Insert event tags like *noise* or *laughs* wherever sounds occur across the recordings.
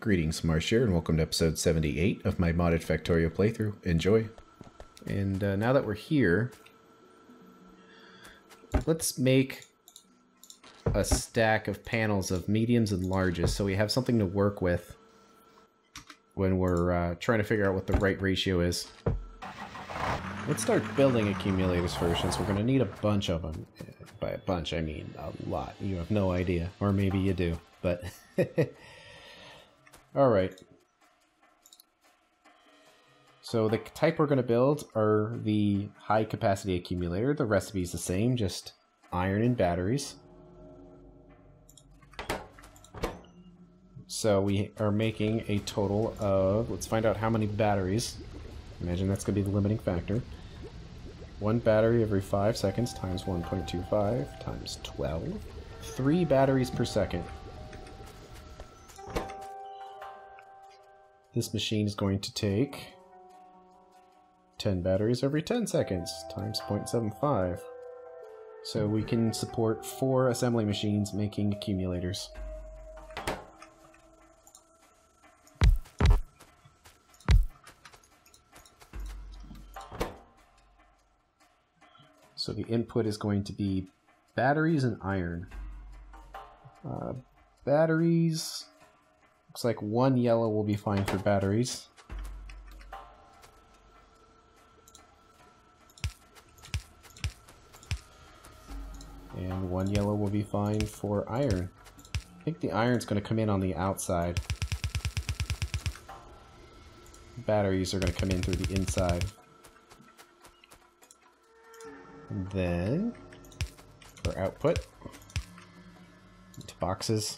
Greetings, Marsh here, and welcome to episode 78 of my modded Factorio playthrough. Enjoy! And uh, now that we're here, let's make a stack of panels of mediums and larges so we have something to work with when we're uh, trying to figure out what the right ratio is. Let's start building accumulators first, since we're going to need a bunch of them. By a bunch, I mean a lot. You have no idea. Or maybe you do, but... *laughs* Alright. So the type we're going to build are the high capacity accumulator. The recipe is the same, just iron and batteries. So we are making a total of, let's find out how many batteries. Imagine that's going to be the limiting factor. One battery every 5 seconds times 1.25 times 12. Three batteries per second. This machine is going to take 10 batteries every 10 seconds times 0.75. So we can support four assembly machines making accumulators. So the input is going to be batteries and iron. Uh, batteries Looks like one yellow will be fine for batteries. And one yellow will be fine for iron. I think the iron's going to come in on the outside. Batteries are going to come in through the inside. And then, for output, into boxes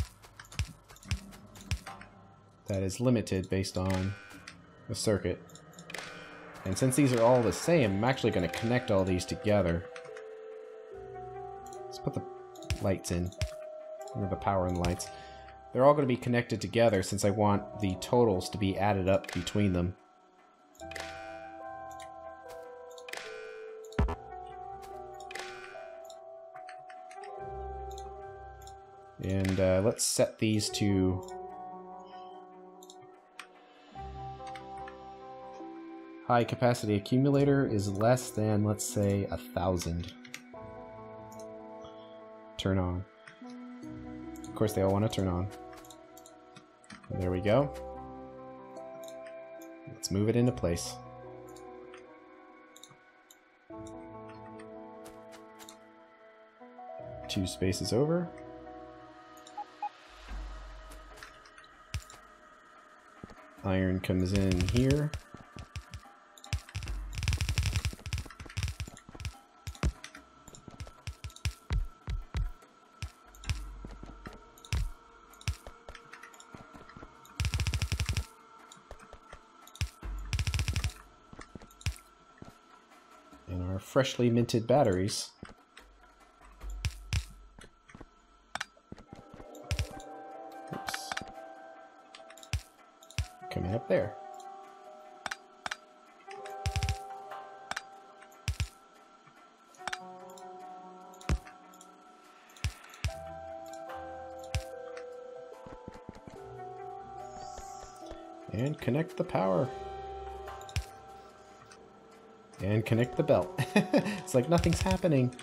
that is limited based on the circuit. And since these are all the same, I'm actually going to connect all these together. Let's put the lights in, or the power and lights. They're all going to be connected together since I want the totals to be added up between them. And uh, let's set these to high capacity accumulator is less than, let's say, a thousand. Turn on. Of course, they all want to turn on. There we go. Let's move it into place. Two spaces over. Iron comes in here. Freshly minted batteries. Oops. Coming up there. And connect the power and connect the belt. *laughs* it's like nothing's happening.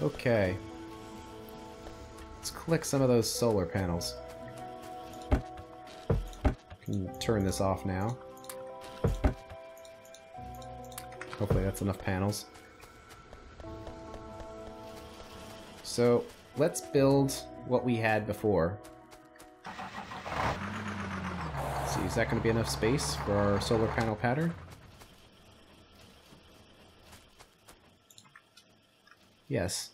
Okay. Let's click some of those solar panels. Can turn this off now. Hopefully that's enough panels. So let's build what we had before. Is that going to be enough space for our solar panel pattern? Yes.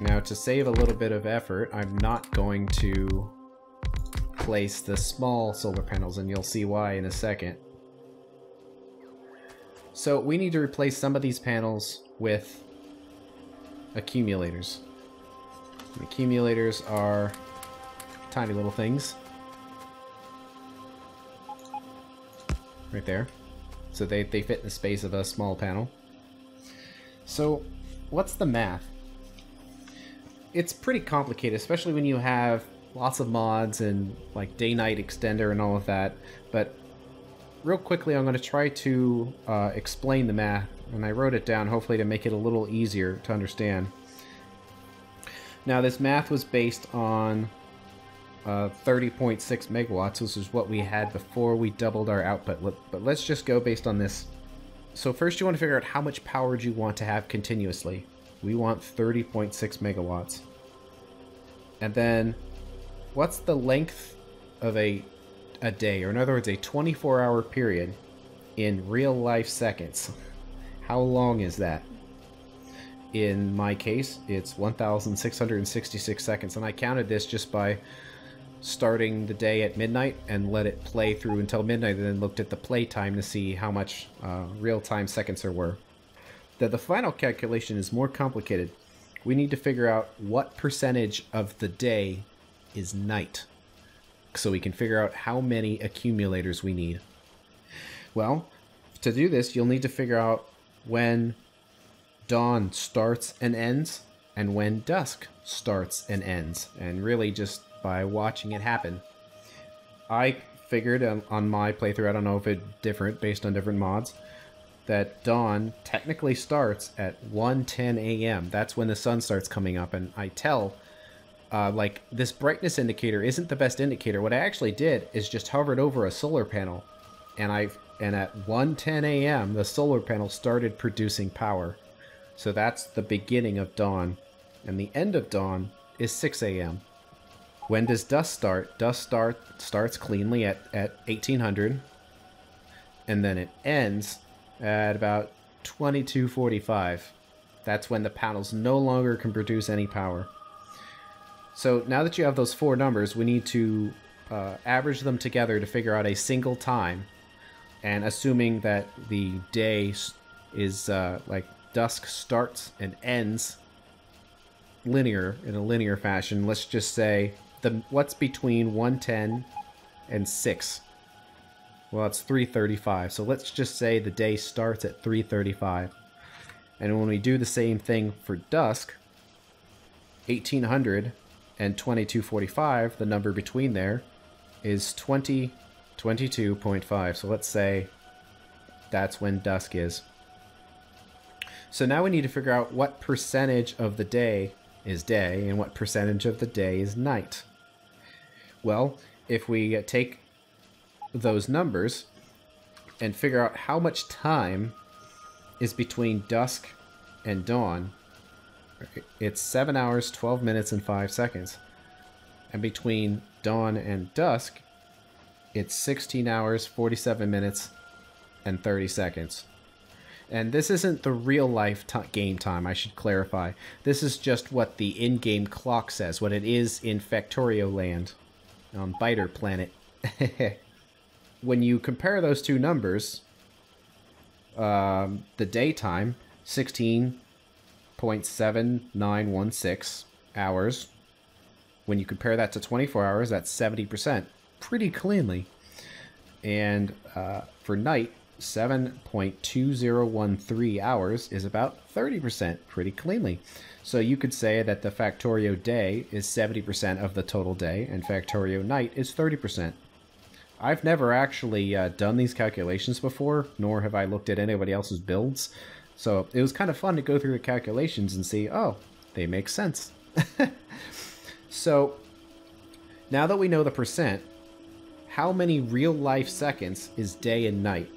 Now to save a little bit of effort, I'm not going to place the small solar panels and you'll see why in a second. So we need to replace some of these panels with accumulators. accumulators are tiny little things. right there. So they, they fit in the space of a small panel. So what's the math? It's pretty complicated, especially when you have lots of mods and like day-night extender and all of that. But real quickly, I'm going to try to uh, explain the math, and I wrote it down hopefully to make it a little easier to understand. Now, this math was based on uh, 30.6 megawatts, which is what we had before we doubled our output. But let's just go based on this. So first you want to figure out how much power do you want to have continuously. We want 30.6 megawatts. And then what's the length of a a day, or in other words, a 24 hour period in real life seconds? How long is that? In my case, it's 1,666 seconds, and I counted this just by starting the day at midnight and let it play through until midnight and then looked at the play time to see how much uh, real-time seconds there were. The, the final calculation is more complicated. We need to figure out what percentage of the day is night so we can figure out how many accumulators we need. Well, to do this, you'll need to figure out when dawn starts and ends and when dusk starts and ends and really just by watching it happen. I figured on, my playthrough, I don't know if it's different based on different mods, that dawn technically starts at 1:10 a.m. That's when the sun starts coming up, and I tell, uh, like this brightness indicator isn't the best indicator. What I actually did is just hovered over a solar panel, and I and at 1:10 a.m. the solar panel started producing power. So that's the beginning of dawn, and the end of dawn is 6 a.m. When does dusk start? Dusk start starts cleanly at, at 1800 and then it ends at about 2245. That's when the panels no longer can produce any power. So now that you have those four numbers, we need to uh, average them together to figure out a single time. And assuming that the day is uh, like dusk starts and ends linear in a linear fashion, let's just say the what's between 110 and 6? Well, it's 335. So let's just say the day starts at 335. And when we do the same thing for dusk, 1800 and 2245, the number between there is 20 22.5. So let's say that's when dusk is. So now we need to figure out what percentage of the day is day and what percentage of the day is night. Well, if we take those numbers and figure out how much time is between dusk and dawn, it's 7 hours, 12 minutes, and 5 seconds. And between dawn and dusk, it's 16 hours, 47 minutes, and 30 seconds. And this isn't the real life game time, I should clarify. This is just what the in game clock says, what it is in Factorio land on Biter Planet. *laughs* when you compare those two numbers, um, the daytime, 16.7916 hours. When you compare that to 24 hours, that's 70%. Pretty cleanly. And uh, for night, 7.2013 hours is about 30%, pretty cleanly. So you could say that the Factorio day is 70% of the total day, and Factorio night is 30%. I've never actually uh, done these calculations before, nor have I looked at anybody else's builds. So it was kind of fun to go through the calculations and see, oh, they make sense. *laughs* so now that we know the percent, how many real life seconds is day and night?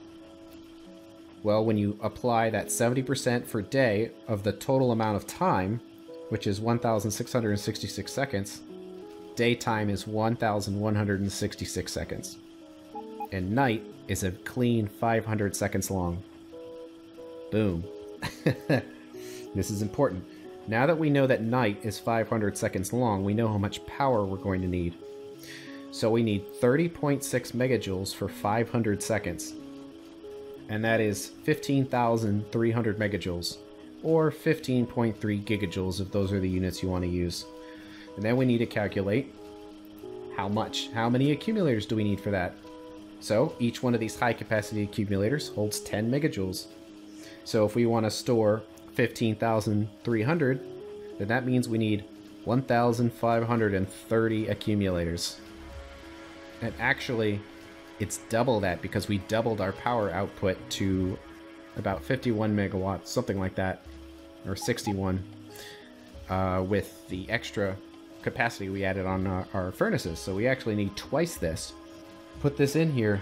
Well, when you apply that 70% for day of the total amount of time, which is 1,666 seconds, daytime is 1,166 seconds. And night is a clean 500 seconds long. Boom. *laughs* this is important. Now that we know that night is 500 seconds long, we know how much power we're going to need. So we need 30.6 megajoules for 500 seconds and that is 15,300 megajoules, or 15.3 gigajoules if those are the units you want to use. And then we need to calculate how much, how many accumulators do we need for that? So each one of these high capacity accumulators holds 10 megajoules. So if we want to store 15,300, then that means we need 1,530 accumulators. And actually, it's double that because we doubled our power output to about 51 megawatts, something like that, or 61, uh, with the extra capacity we added on our, our furnaces. So we actually need twice this. Put this in here,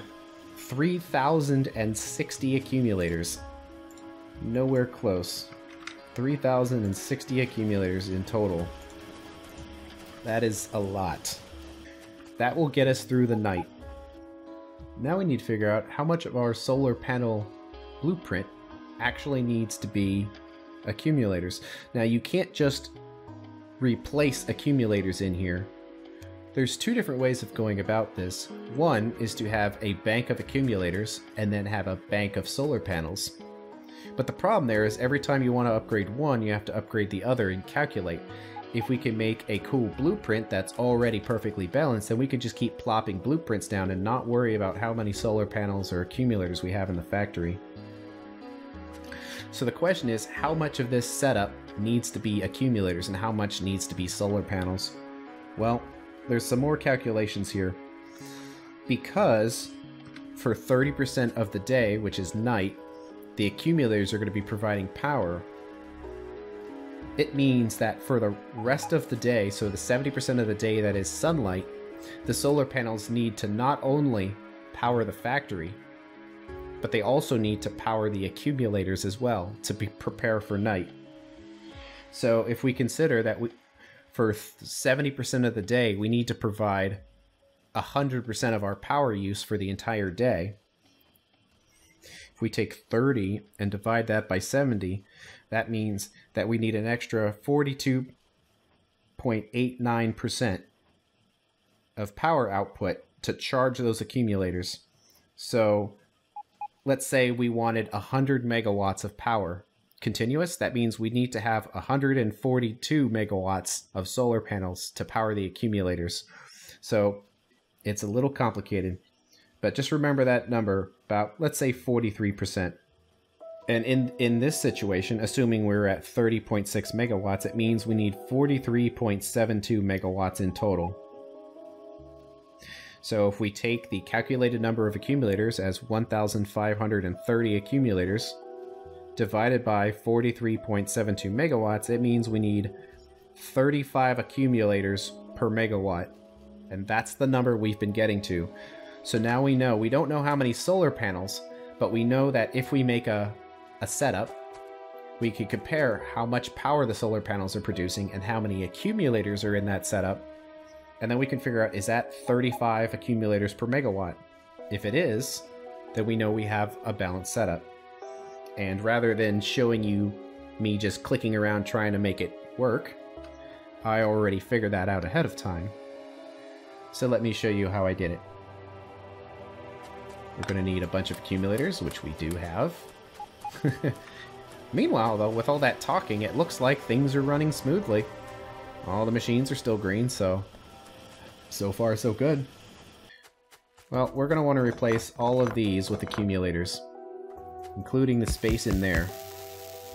3,060 accumulators. Nowhere close. 3,060 accumulators in total. That is a lot. That will get us through the night. Now we need to figure out how much of our solar panel blueprint actually needs to be accumulators. Now you can't just replace accumulators in here. There's two different ways of going about this. One is to have a bank of accumulators and then have a bank of solar panels. But the problem there is every time you want to upgrade one, you have to upgrade the other and calculate. If we can make a cool blueprint that's already perfectly balanced, then we can just keep plopping blueprints down and not worry about how many solar panels or accumulators we have in the factory. So the question is, how much of this setup needs to be accumulators and how much needs to be solar panels? Well, there's some more calculations here. Because for 30% of the day, which is night, the accumulators are going to be providing power. It means that for the rest of the day, so the 70% of the day that is sunlight, the solar panels need to not only power the factory, but they also need to power the accumulators as well to be prepare for night. So if we consider that we, for 70% of the day, we need to provide 100% of our power use for the entire day, we take 30 and divide that by 70, that means that we need an extra 42.89% of power output to charge those accumulators. So let's say we wanted 100 megawatts of power continuous. That means we need to have 142 megawatts of solar panels to power the accumulators. So it's a little complicated. But just remember that number, about, let's say 43%. And in, in this situation, assuming we're at 30.6 megawatts, it means we need 43.72 megawatts in total. So if we take the calculated number of accumulators as 1,530 accumulators, divided by 43.72 megawatts, it means we need 35 accumulators per megawatt. And that's the number we've been getting to. So now we know, we don't know how many solar panels, but we know that if we make a, a setup, we can compare how much power the solar panels are producing and how many accumulators are in that setup. And then we can figure out, is that 35 accumulators per megawatt? If it is, then we know we have a balanced setup. And rather than showing you me just clicking around trying to make it work, I already figured that out ahead of time. So let me show you how I did it. We're going to need a bunch of accumulators, which we do have. *laughs* Meanwhile, though, with all that talking, it looks like things are running smoothly. All the machines are still green, so... So far, so good. Well, we're going to want to replace all of these with accumulators. Including the space in there.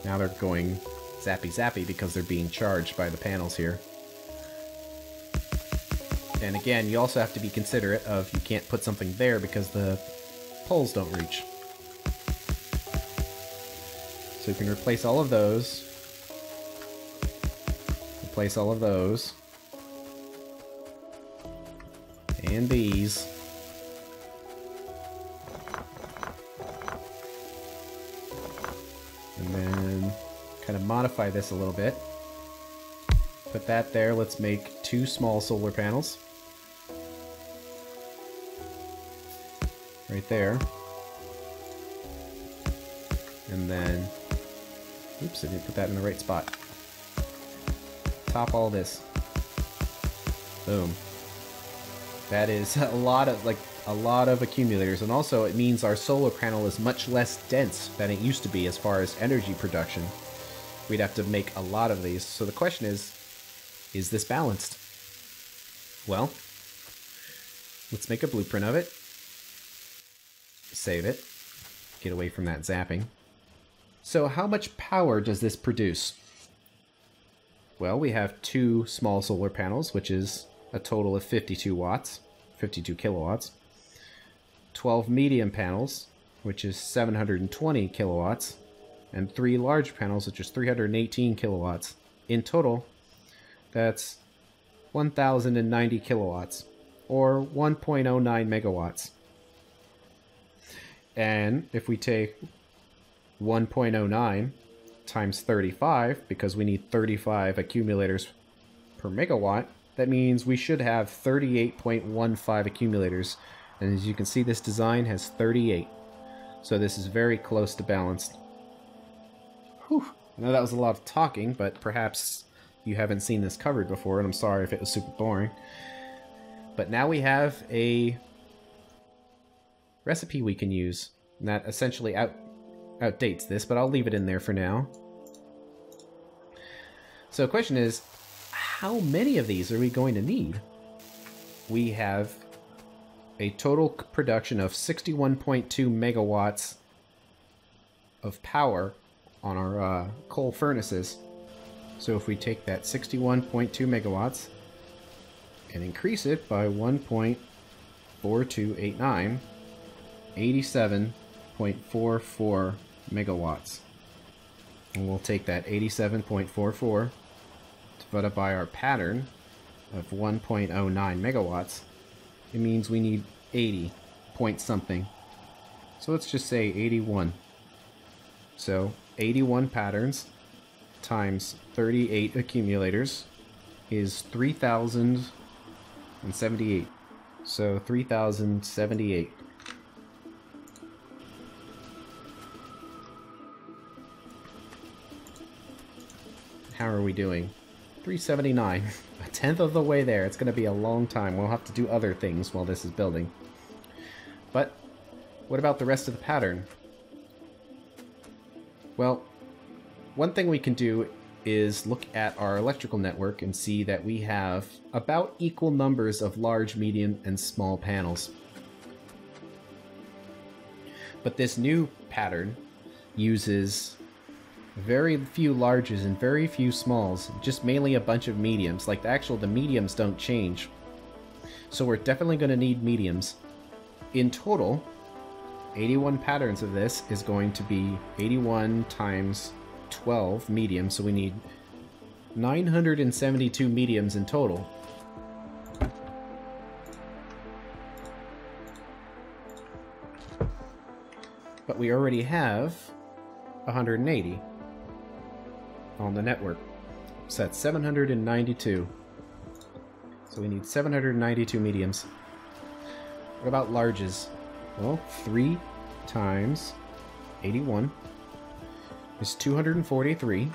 Now they're going zappy zappy because they're being charged by the panels here. And again, you also have to be considerate of you can't put something there because the poles don't reach. So you can replace all of those. Replace all of those. And these. And then kind of modify this a little bit. Put that there. Let's make two small solar panels. Right there. And then, oops, I didn't put that in the right spot. Top all this. Boom. That is *laughs* a lot of, like, a lot of accumulators, and also it means our solar panel is much less dense than it used to be as far as energy production. We'd have to make a lot of these. So the question is, is this balanced? Well, let's make a blueprint of it save it. Get away from that zapping. So how much power does this produce? Well, we have two small solar panels, which is a total of 52 watts, 52 kilowatts. 12 medium panels, which is 720 kilowatts. And three large panels, which is 318 kilowatts. In total, that's 1,090 kilowatts, or 1.09 megawatts. And if we take 1.09 times 35, because we need 35 accumulators per megawatt, that means we should have 38.15 accumulators. And as you can see, this design has 38. So this is very close to balanced. Whew. I know that was a lot of talking, but perhaps you haven't seen this covered before, and I'm sorry if it was super boring. But now we have a recipe we can use. And that essentially out outdates this, but I'll leave it in there for now. So the question is, how many of these are we going to need? We have a total production of 61.2 megawatts of power on our uh, coal furnaces. So if we take that 61.2 megawatts and increase it by 1.4289, 87.44 megawatts. And we'll take that 87.44 divided by our pattern of 1.09 megawatts. It means we need 80 point something. So let's just say 81. So 81 patterns times 38 accumulators is 3,078. So 3,078. How are we doing? 379. *laughs* A tenth of the way there. It's going to be a long time. We'll have to do other things while this is building. But what about the rest of the pattern? Well, one thing we can do is look at our electrical network and see that we have about equal numbers of large, medium, and small panels. But this new pattern uses very few larges and very few smalls, just mainly a bunch of mediums. Like the actual, the mediums don't change. So we're definitely going to need mediums. In total, 81 patterns of this is going to be 81 times 12 mediums, so we need 972 mediums in total. But we already have 180 on the network. So that's 792. So we need 792 mediums. What about larges? Well, 3 times 81 is 243.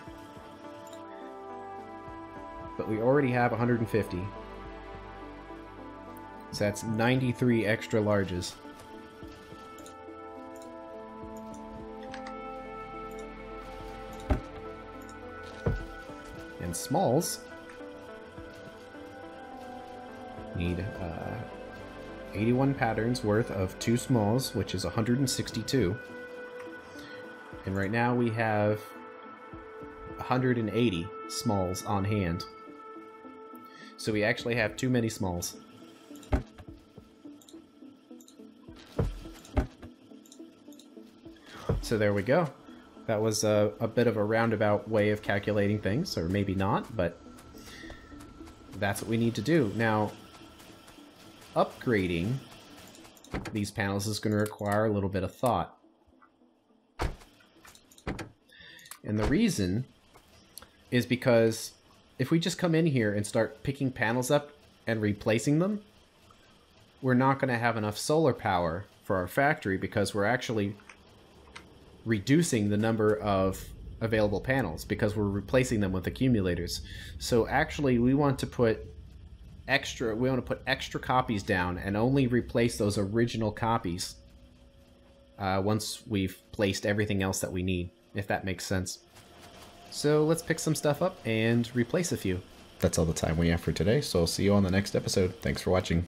But we already have 150. So that's 93 extra larges. And smalls need uh, 81 patterns worth of two smalls, which is 162. And right now we have 180 smalls on hand. So we actually have too many smalls. So there we go. That was a, a bit of a roundabout way of calculating things, or maybe not, but that's what we need to do. Now, upgrading these panels is going to require a little bit of thought. And the reason is because if we just come in here and start picking panels up and replacing them, we're not going to have enough solar power for our factory because we're actually reducing the number of available panels because we're replacing them with accumulators. So actually we want to put extra we want to put extra copies down and only replace those original copies uh, once we've placed everything else that we need, if that makes sense. So let's pick some stuff up and replace a few. That's all the time we have for today, so I'll see you on the next episode. Thanks for watching.